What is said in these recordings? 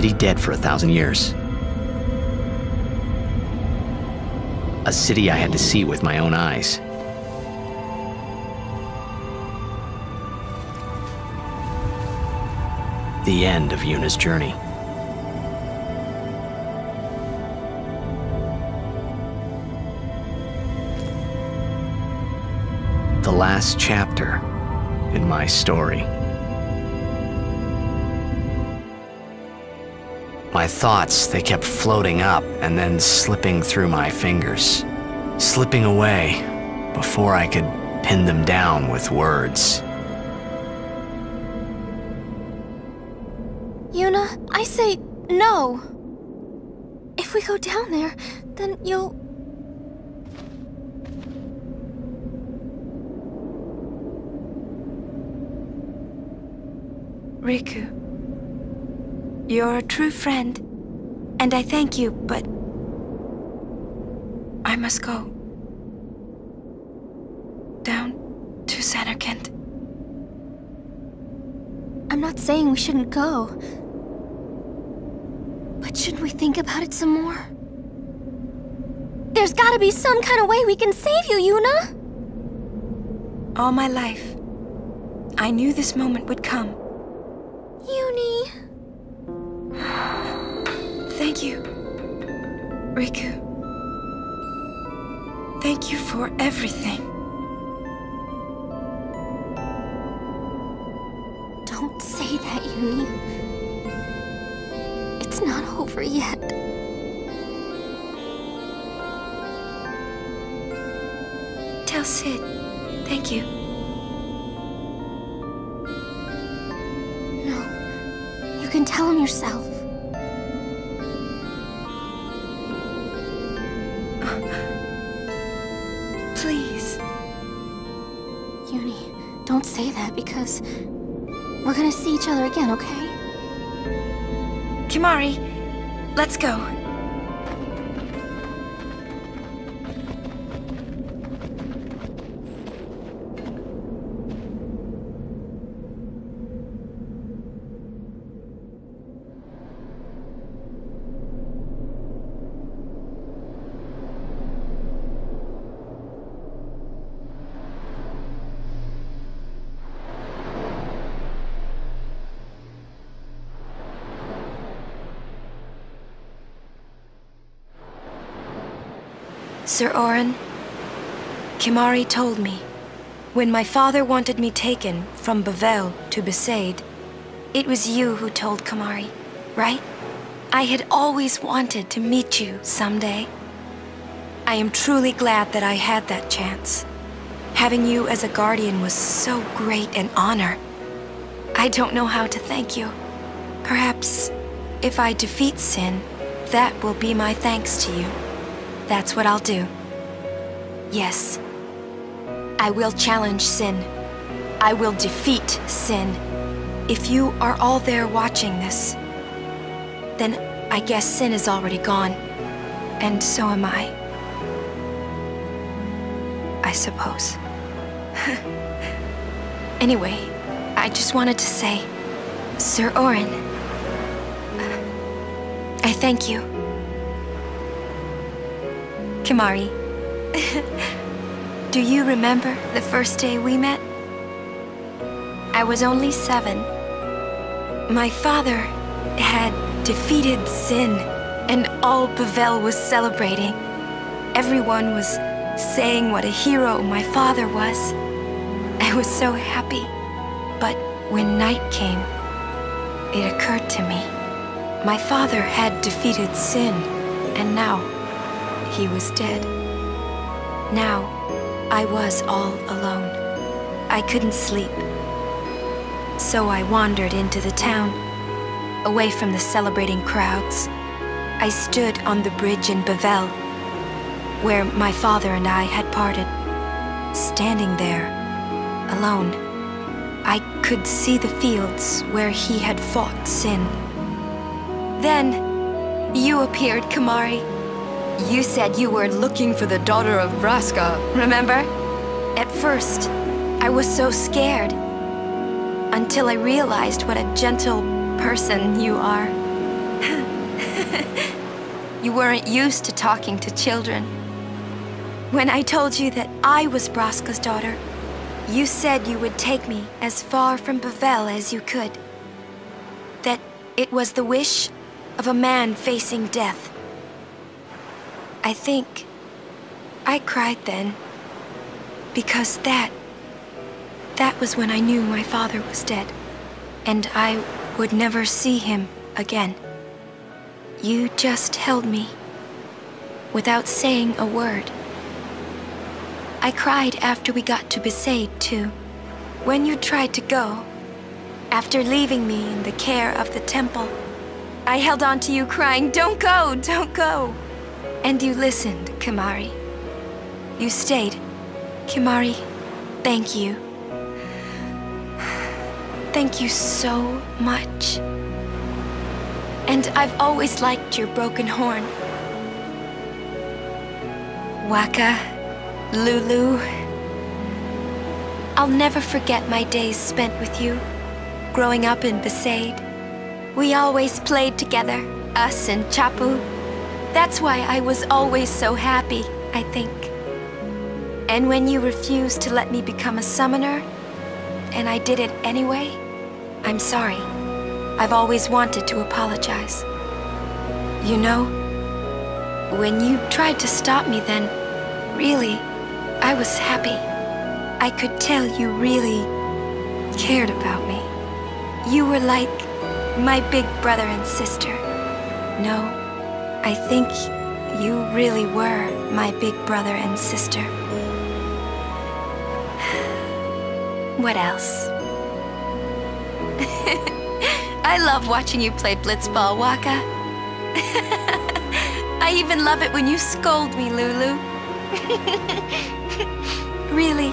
city dead for a thousand years. A city I had to see with my own eyes. The end of Yuna's journey. The last chapter in my story. My thoughts, they kept floating up and then slipping through my fingers, slipping away before I could pin them down with words. Yuna, I say no. If we go down there, then you'll. Rikku, you're a true friend, and I thank you, but I must go. Down to Zanarkand. I'm not saying we shouldn't go. But shouldn't we think about it some more? There's gotta be some kind of way we can save you, Yuna! All my life, I knew this moment would come. Yunie. Thank you, Rikku. Thank you for everything. Don't say that, Yunie. It's not over yet. Tell Cid, thank you. No. You can tell him yourself. Say that because we're gonna see each other again, okay? Kimahri, let's go. Sir Auron, Kimahri told me, when my father wanted me taken from Bevelle to Besaid, it was you who told Kimahri, right? I had always wanted to meet you someday. I am truly glad that I had that chance. Having you as a guardian was so great an honor. I don't know how to thank you. Perhaps if I defeat Sin, that will be my thanks to you. That's what I'll do. Yes. I will challenge Sin. I will defeat Sin. If you are all there watching this, then I guess Sin is already gone. And so am I. I suppose. anyway, I just wanted to say, Sir Auron, I thank you. Kimahri, do you remember the first day we met? I was only seven. My father had defeated Sin, and all Bevelle was celebrating. Everyone was saying what a hero my father was. I was so happy. But when night came, it occurred to me. My father had defeated Sin, and now he was dead. Now, I was all alone. I couldn't sleep. So I wandered into the town, away from the celebrating crowds. I stood on the bridge in Bevelle, where my father and I had parted. Standing there, alone, I could see the fields where he had fought Sin. Then, you appeared, Kimahri. You said you were looking for the daughter of Braska, remember? At first, I was so scared. Until I realized what a gentle person you are. you weren't used to talking to children. When I told you that I was Braska's daughter, you said you would take me as far from Bevelle as you could. That it was the wish of a man facing death. I think I cried then because that that was when I knew my father was dead and I would never see him again. You just held me without saying a word. I cried after we got to Besaid, too. When you tried to go, after leaving me in the care of the temple, I held on to you crying, don't go, don't go. And you listened, Kimahri. You stayed. Kimahri, thank you. Thank you so much. And I've always liked your broken horn. Wakka, Lulu. I'll never forget my days spent with you, growing up in Besaid. We always played together, us and Chappu. That's why I was always so happy, I think. And when you refused to let me become a summoner, and I did it anyway, I'm sorry. I've always wanted to apologize. You know, when you tried to stop me then, really, I was happy. I could tell you really cared about me. You were like my big brother and sister. No, I think you really were my big brother and sister. What else? I love watching you play blitzball, Wakka. I even love it when you scold me, Lulu. really?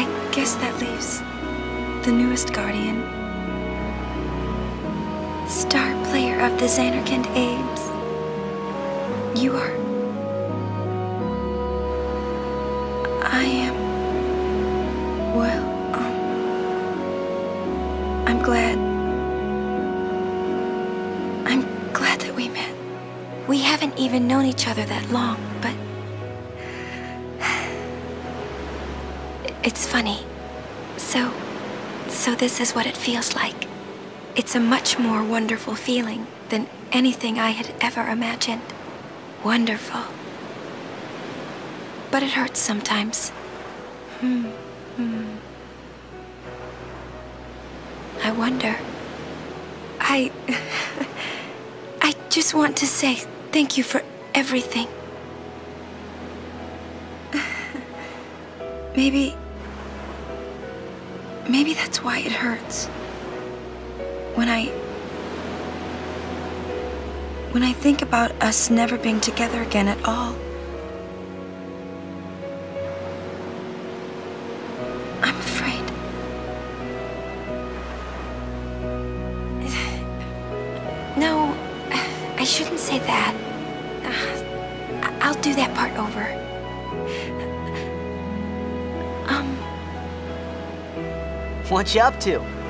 I guess that leaves the newest Guardian. Star player of the Zanarkand Abes. You are... I am... Well, um... I'm glad... I'm glad that we met. We haven't even known each other that long, but... It's funny. So... So this is what it feels like. It's a much more wonderful feeling than anything I had ever imagined. Wonderful. But it hurts sometimes. Hmm. Hmm. I wonder. I. I just want to say Thank you for everything. Maybe. Maybe that's why it hurts. When I. When I think about us never being together again at all. I'm afraid. No, I shouldn't say that. Uh, I'll do that part over. Um, What you up to?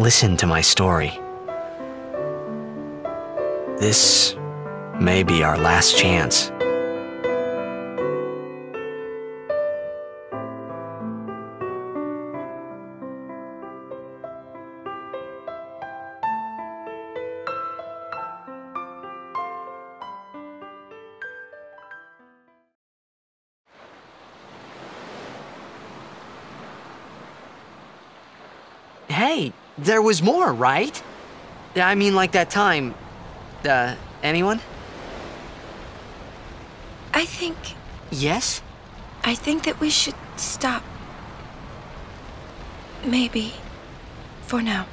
Listen to my story. This may be our last chance. Hey, there was more, right? I mean, like that time. Uh, anyone? I think. Yes? I think that we should stop. Maybe. For now.